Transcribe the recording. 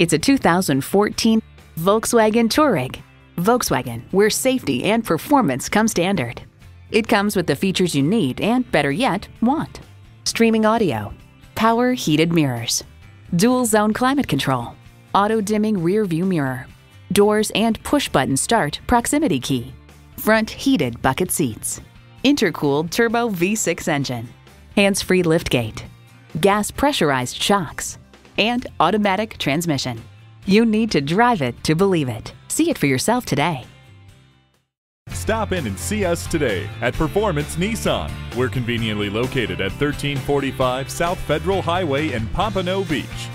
It's a 2014 Volkswagen Touareg. Volkswagen, where safety and performance come standard. It comes with the features you need and, better yet, want. Streaming audio, power heated mirrors, dual zone climate control, auto dimming rear view mirror, doors and push button start proximity key, front heated bucket seats, intercooled turbo V6 engine, hands free liftgate, gas pressurized shocks, and automatic transmission. You need to drive it to believe it. See it for yourself today. Stop in and see us today at Performance Nissan. We're conveniently located at 1345 South Federal Highway in Pompano Beach.